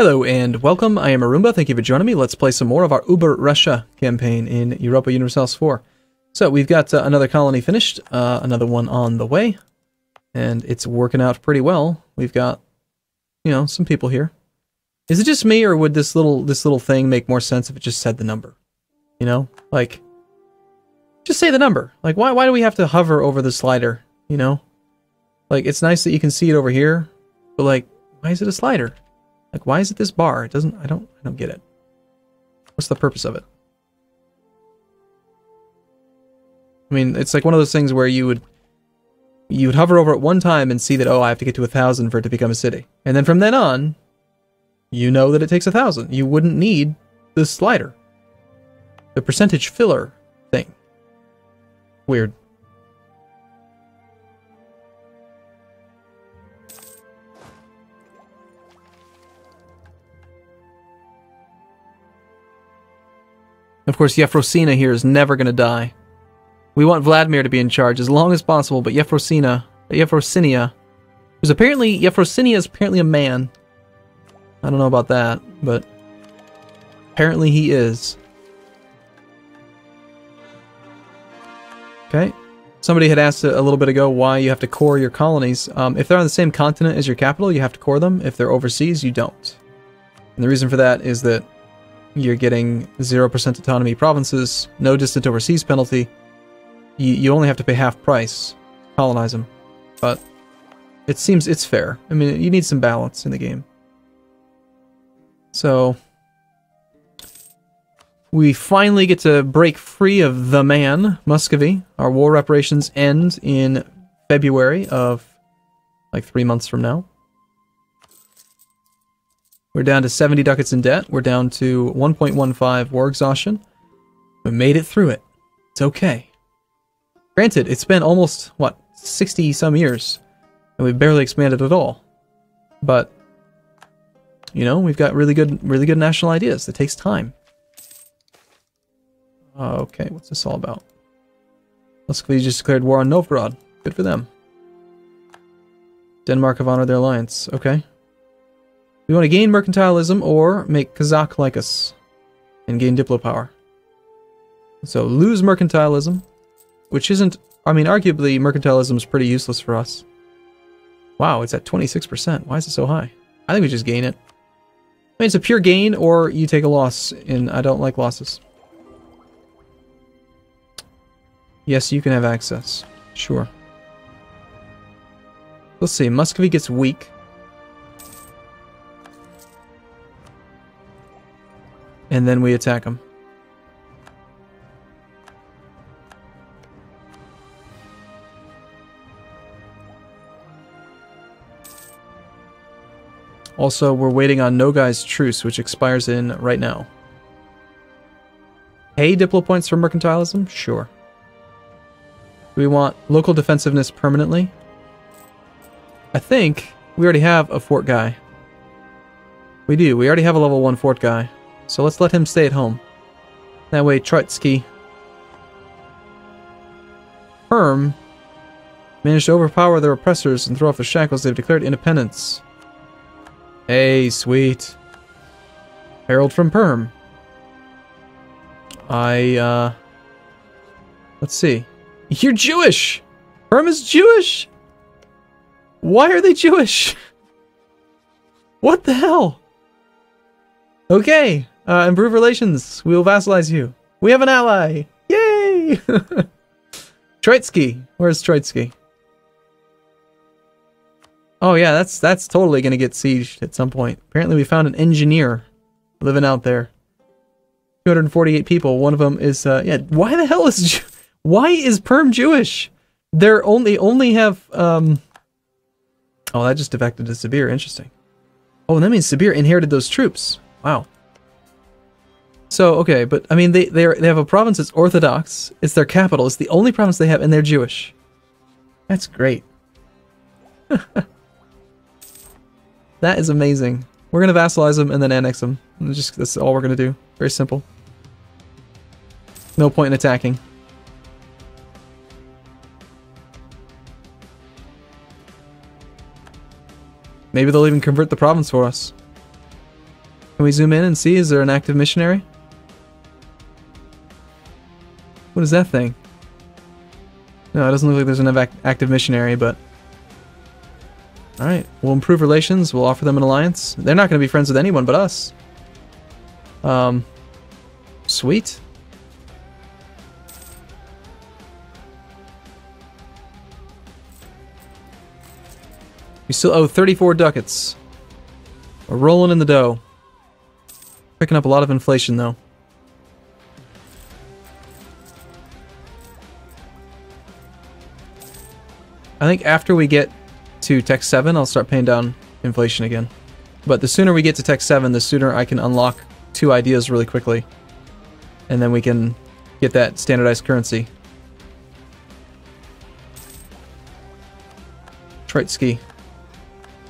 Hello and welcome. I am Arumba. Thank you for joining me. Let's play some more of our Uber Russia campaign in Europa Universalis 4. So we've got uh, another colony finished, uh, another one on the way, and it's working out pretty well. We've got, you know, some people here. Is it just me, or would this little this little thing make more sense if it just said the number? You know, like, just say the number. Like, why why do we have to hover over the slider? You know, like it's nice that you can see it over here, but like, why is it a slider? Like, why is it this bar? It doesn't. I don't. I don't get it. What's the purpose of it? I mean, it's like one of those things where you would you would hover over it one time and see that oh, I have to get to a thousand for it to become a city, and then from then on, you know that it takes a thousand. You wouldn't need this slider, the percentage filler thing. Weird. Of course, Yefrosina here is never going to die. We want Vladimir to be in charge as long as possible, but Yefrosina, Yefrosinia, who's apparently, Yefrosinia is apparently a man. I don't know about that, but apparently he is. Okay. Somebody had asked a little bit ago why you have to core your colonies. Um, if they're on the same continent as your capital, you have to core them. If they're overseas, you don't. And the reason for that is that you're getting 0% autonomy provinces, no distant overseas penalty. You, you only have to pay half price to colonize them. But it seems it's fair. I mean, you need some balance in the game. So, we finally get to break free of the man, Muscovy. Our war reparations end in February of like three months from now. We're down to 70 ducats in debt. We're down to 1.15 war exhaustion. We made it through it. It's okay. Granted, it's been almost, what, 60 some years, and we've barely expanded at all. But, you know, we've got really good, really good national ideas. It takes time. Okay, what's this all about? Muscovy just declared war on Novgorod. Good for them. Denmark have honored their alliance. Okay. We want to gain mercantilism or make Kazakh like us and gain diplo power. So lose mercantilism, which isn't, I mean, arguably mercantilism is pretty useless for us. Wow, it's at 26%. Why is it so high? I think we just gain it. I mean, it's a pure gain or you take a loss, and I don't like losses. Yes, you can have access. Sure. Let's see, Muscovy gets weak. And then we attack them. Also, we're waiting on Nogai's truce, which expires in right now. Hey, Diplo points for mercantilism? Sure. We want local defensiveness permanently? I think we already have a fort guy. We do. We already have a level 1 fort guy. So let's let him stay at home. That way, Trotsky Perm managed to overpower their oppressors and throw off the shackles they've declared independence. Hey, sweet. Herald from Perm. I, uh... Let's see. You're Jewish! Perm is Jewish! Why are they Jewish? What the hell? Okay, uh, improve relations. We will vassalize you. We have an ally. Yay! Troitsky. Where's Troitsky? Oh yeah, that's that's totally gonna get sieged at some point. Apparently we found an engineer living out there. 248 people. One of them is uh yeah, why the hell is why is Perm Jewish? They're only only have um Oh, that just defected to Sibir. Interesting. Oh, that means Sibir inherited those troops. Wow. So okay, but I mean they they they have a province that's Orthodox. It's their capital. It's the only province they have, and they're Jewish. That's great. that is amazing. We're gonna vassalize them and then annex them. And just that's all we're gonna do. Very simple. No point in attacking. Maybe they'll even convert the province for us. Can we zoom in and see? Is there an active missionary? What is that thing? No, it doesn't look like there's an ac- active missionary, but... Alright, we'll improve relations, we'll offer them an alliance. They're not going to be friends with anyone but us. Um, sweet. We still owe 34 ducats. We're rolling in the dough. Picking up a lot of inflation, though. I think after we get to Tech 7, I'll start paying down inflation again. But the sooner we get to Tech 7, the sooner I can unlock two ideas really quickly. And then we can get that standardized currency. Troitsky.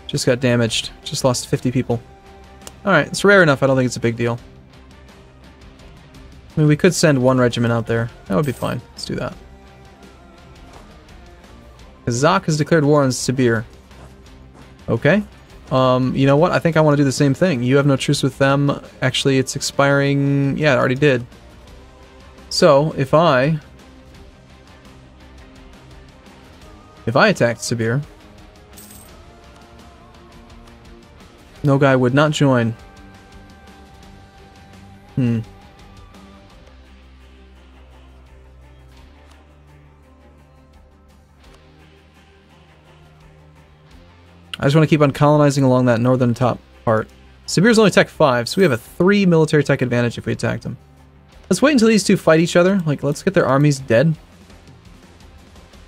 Just got damaged. Just lost 50 people. Alright, it's rare enough, I don't think it's a big deal. I mean, we could send one regiment out there. That would be fine. Let's do that. Kazakh has declared war on Sibir. Okay. Um, you know what? I think I want to do the same thing. You have no truce with them. Actually, it's expiring... Yeah, it already did. So, if I... If I attacked Sibir... guy would not join. Hmm. I just want to keep on colonizing along that northern top part. Sibir's only tech 5, so we have a 3 military tech advantage if we attacked them. Let's wait until these two fight each other. Like, let's get their armies dead.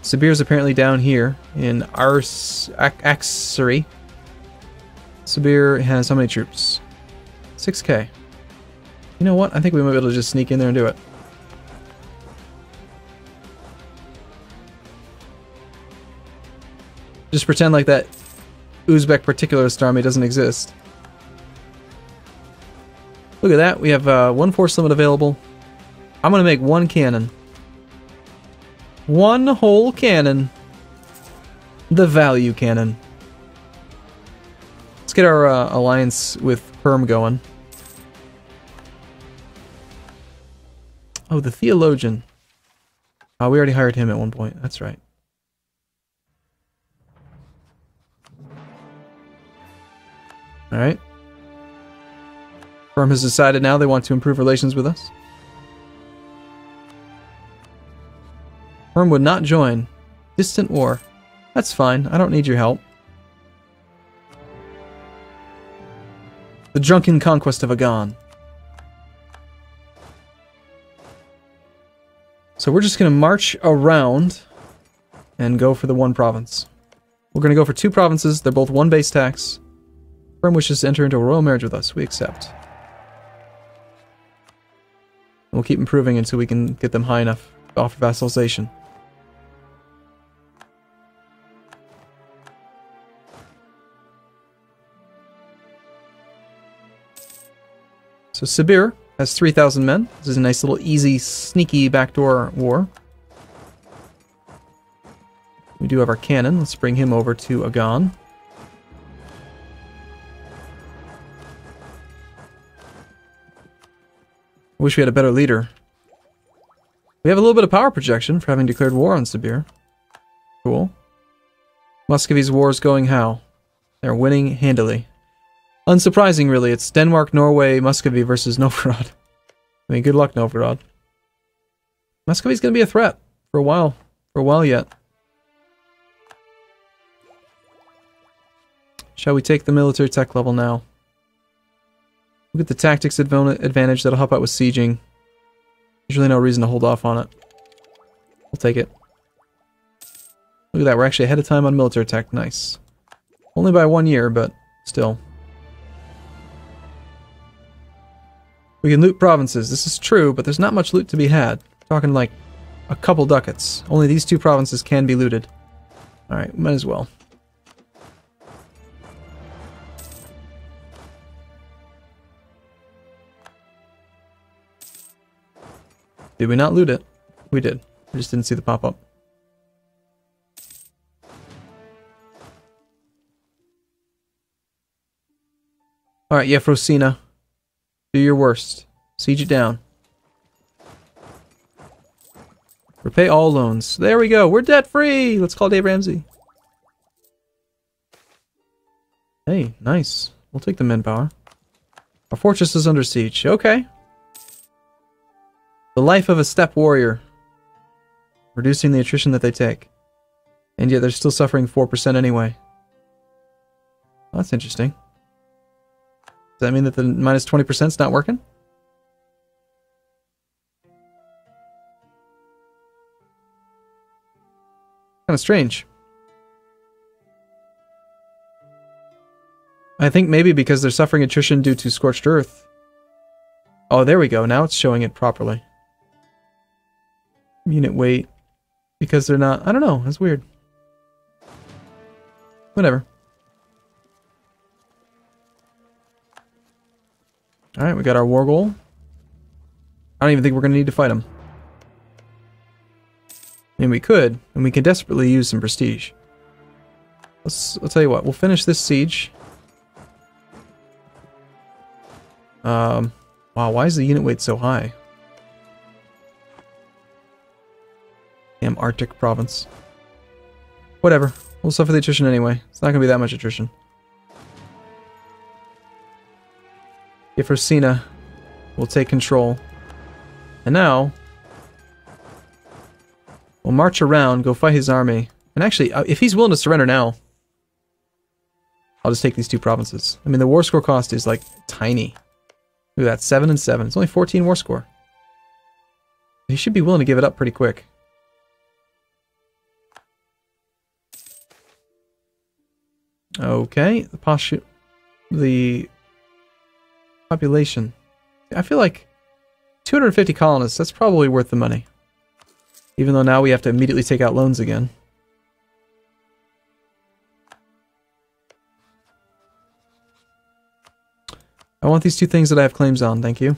Sibir's apparently down here in Ars Aksari. Sibir has how many troops? 6k. You know what? I think we might be able to just sneak in there and do it. Just pretend like that Uzbek particularist army doesn't exist. Look at that. We have uh, one force limit available. I'm going to make one cannon. One whole cannon. The value cannon. Let's get our uh, alliance with Perm going. Oh, the theologian. Oh, we already hired him at one point. That's right. Alright. Perm has decided now they want to improve relations with us. Perm would not join. Distant war. That's fine. I don't need your help. The drunken conquest of Agan. So we're just going to march around and go for the one province. We're going to go for two provinces. They're both one base tax. Perm wishes to enter into a royal marriage with us. We accept. We'll keep improving until we can get them high enough to offer vassalization. So Sibir has 3,000 men. This is a nice little easy, sneaky backdoor war. We do have our cannon. Let's bring him over to Agan. Wish we had a better leader. We have a little bit of power projection for having declared war on Sibir. Cool. Muscovy's war is going how? They're winning handily. Unsurprising, really. It's Denmark, Norway, Muscovy versus Novgorod. I mean, good luck, Novgorod. Muscovy's going to be a threat for a while. For a while yet. Shall we take the military tech level now? Look at the tactics advantage that'll help out with sieging. There's really no reason to hold off on it. We'll take it. Look at that, we're actually ahead of time on military tech. Nice. Only by one year, but still. We can loot provinces. This is true, but there's not much loot to be had. We're talking like a couple ducats. Only these two provinces can be looted. Alright, might as well. Did we not loot it? We did. We just didn't see the pop-up. Alright, Yefrosina. Do your worst. Siege it down. Repay all loans. There we go. We're debt free. Let's call Dave Ramsey. Hey, nice. We'll take the manpower. Our fortress is under siege. Okay. The life of a steppe warrior. Reducing the attrition that they take. And yet they're still suffering 4% anyway. Well, that's interesting. Does that mean that the minus 20% is not working? Kind of strange. I think maybe because they're suffering attrition due to scorched earth. Oh, there we go. Now it's showing it properly. Unit weight. Because they're not... I don't know. That's weird. Whatever. Alright, we got our war goal. I don't even think we're going to need to fight. I mean, we could, and we can desperately use some prestige. Let's, I'll tell you what, we'll finish this siege. Um, wow, why is the unit weight so high? Damn Arctic province. Whatever. We'll suffer the attrition anyway. It's not going to be that much attrition. Ifrosina will take control. And now, we'll march around, go fight his army. And actually, uh, if he's willing to surrender now, I'll just take these two provinces. I mean, the war score cost is like tiny. Look at that, 7 and 7. It's only 14 war score. He should be willing to give it up pretty quick. Okay, the posture, the population. I feel like 250 colonists, that's probably worth the money. Even though now we have to immediately take out loans again. I want these two things that I have claims on, thank you.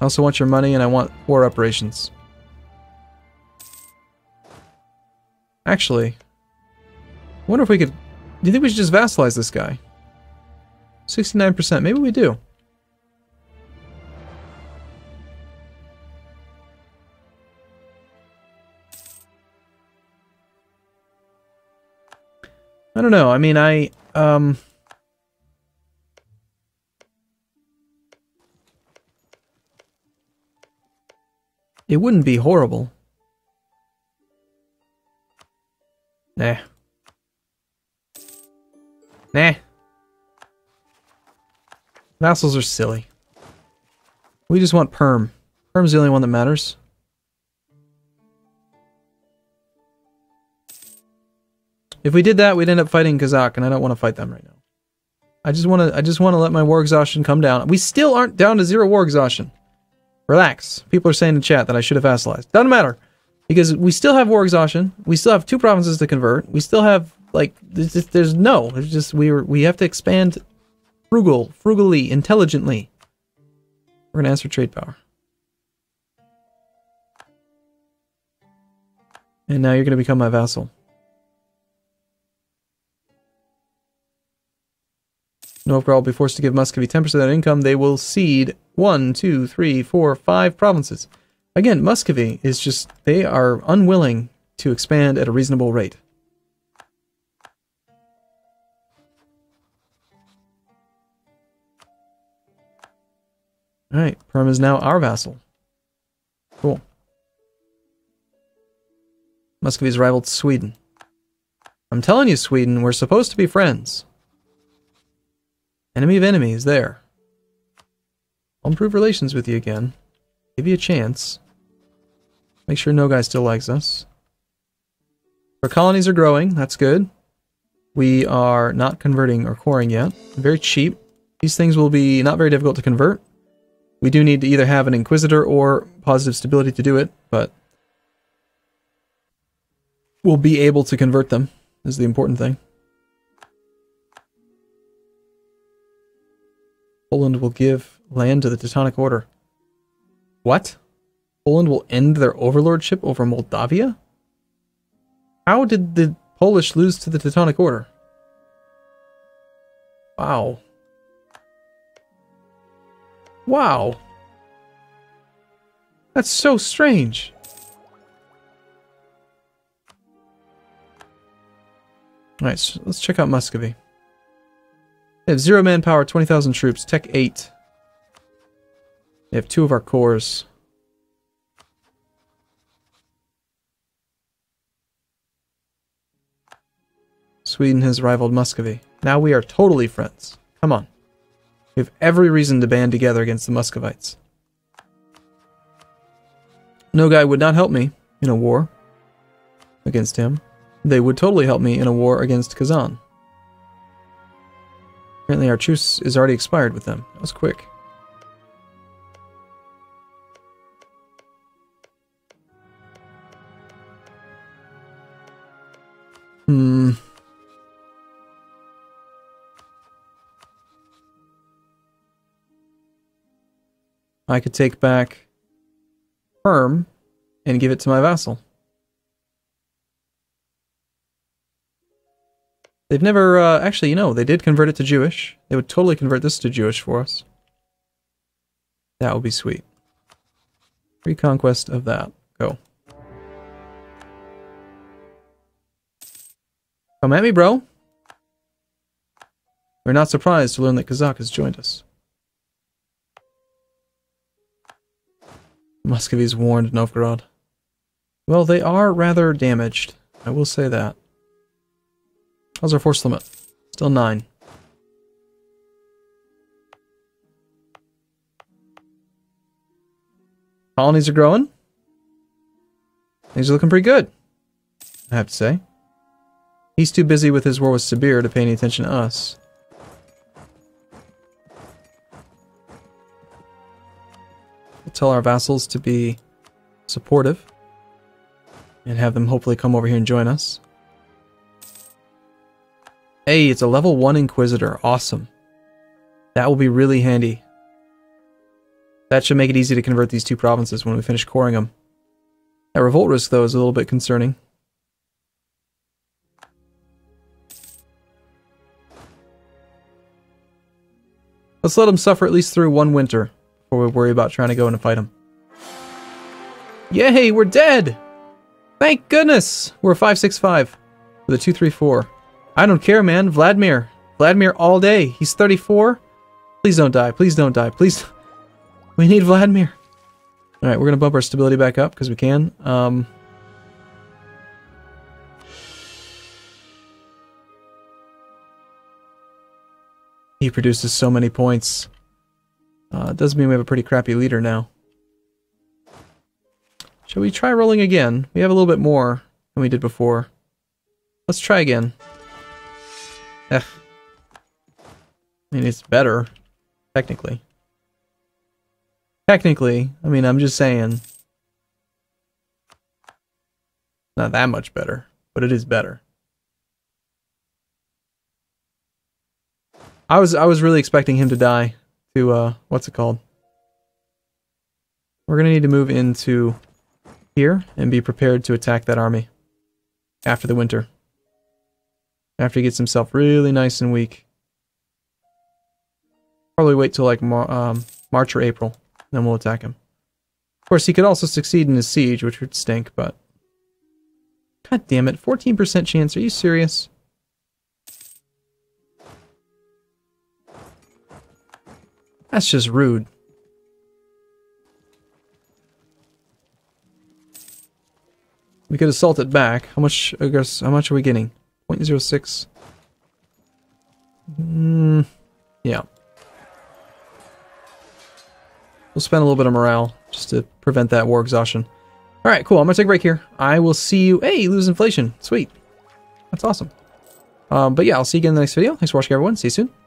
I also want your money and I want war reparations. Actually, I wonder if we could... Do you think we should just vassalize this guy? 69%, maybe we do. I don't know. I mean, I um It wouldn't be horrible. Nah. Nah. Vassals are silly. We just want Perm. Perm's the only one that matters. If we did that, we'd end up fighting Kazakh, and I don't want to fight them right now. I just want to. I just want to let my war exhaustion come down. We still aren't down to zero war exhaustion. Relax. People are saying in chat that I should have vassalized. Doesn't matter, because we still have war exhaustion. We still have two provinces to convert. We still have like there's, just, there's no. There's just we were we have to expand frugal, frugally, intelligently. We're gonna ask for trade power. And now you're gonna become my vassal. Novgorod will be forced to give Muscovy 10% of income. They will cede one, two, three, four, five provinces. Again, Muscovy is just, they are unwilling to expand at a reasonable rate. Alright, Perm is now our vassal. Cool. Muscovy's rivaled Sweden. I'm telling you, Sweden, we're supposed to be friends. Enemy of enemies, there. I'll improve relations with you again. Give you a chance. Make sure Nogai still likes us. Our colonies are growing, that's good. We are not converting or coring yet. Very cheap. These things will be not very difficult to convert. We do need to either have an Inquisitor or positive stability to do it, but we'll be able to convert them, is the important thing. Poland will give land to the Teutonic Order. What? Poland will end their overlordship over Moldavia? How did the Polish lose to the Teutonic Order? Wow. Wow. That's so strange. Alright, so let's check out Muscovy. They have zero manpower, 20,000 troops, tech 8. They have two of our cores. Sweden has rivaled Muscovy. Now we are totally friends. Come on. We have every reason to band together against the Muscovites. Nogai would not help me in a war against him. They would totally help me in a war against Kazan. Apparently our truce is already expired with them. That was quick. Hmm. I could take back Perm and give it to my vassal. They've never, uh, actually, you know, they did convert it to Jewish. They would totally convert this to Jewish for us. That would be sweet. Reconquest of that. Go. Come at me, bro. We're not surprised to learn that Kazakh has joined us. Muscovy's warned Novgorod. Well, they are rather damaged. I will say that. How's our force limit? Still 9. Colonies are growing. Things are looking pretty good, I have to say. He's too busy with his war with Sibir to pay any attention to us. Tell our vassals to be supportive and have them hopefully come over here and join us. Hey, it's a level 1 Inquisitor. Awesome. That will be really handy. That should make it easy to convert these two provinces when we finish coring them. That revolt risk, though, is a little bit concerning. Let's let them suffer at least through one winter before we worry about trying to go in and fight him. Yay, we're dead! Thank goodness! We're 565 with a 234. I don't care, man. Vladimir. Vladimir all day. He's 34. Please don't die. Please don't die. Please. We need Vladimir. Alright, we're going to bump our stability back up because we can. Um, he produces so many points. Uh, it does mean we have a pretty crappy leader now. Shall we try rolling again? We have a little bit more than we did before. Let's try again. Eh. I mean, it's better, technically. Technically, I mean, I'm just saying. Not that much better, but it is better. I was I was really expecting him to die to, uh, what's it called? We're going to need to move into here and be prepared to attack that army after the winter. After he gets himself really nice and weak. Probably wait till like Mar um, March or April, then we'll attack him. Of course, he could also succeed in his siege, which would stink, but... God damn it, 14% chance, are you serious? That's just rude. We could assault it back. How much, I guess, how much are we getting? 0.06. Mm, yeah. We'll spend a little bit of morale just to prevent that war exhaustion. Alright, cool. I'm to take a break here. I will see you... Hey, lose inflation. Sweet. That's awesome. Um, but yeah, I'll see you again in the next video. Thanks for watching, everyone. See you soon.